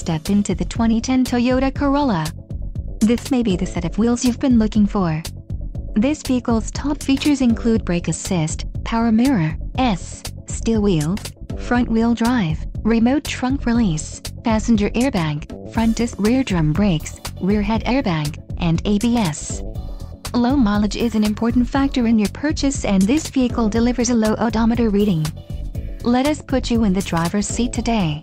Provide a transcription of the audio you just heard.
step into the 2010 Toyota Corolla. This may be the set of wheels you've been looking for. This vehicle's top features include brake assist, power mirror, S, steel wheels, front-wheel drive, remote trunk release, passenger airbag, front disc rear drum brakes, rear head airbag, and ABS. Low mileage is an important factor in your purchase and this vehicle delivers a low odometer reading. Let us put you in the driver's seat today.